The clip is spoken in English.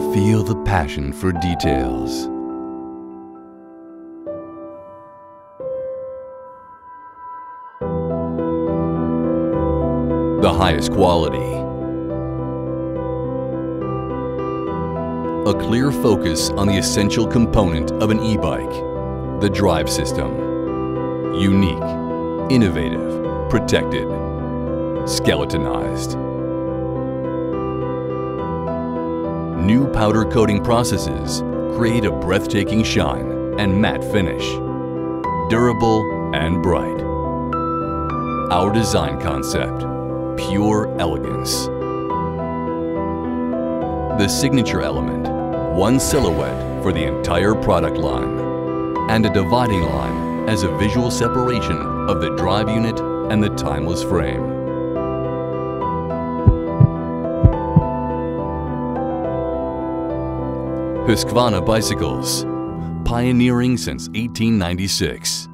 Feel the passion for details. The highest quality. A clear focus on the essential component of an e-bike, the drive system. Unique, innovative, protected, skeletonized. New powder coating processes create a breathtaking shine and matte finish. Durable and bright. Our design concept, pure elegance. The signature element, one silhouette for the entire product line, and a dividing line as a visual separation of the drive unit and the timeless frame. Husqvarna Bicycles, pioneering since 1896.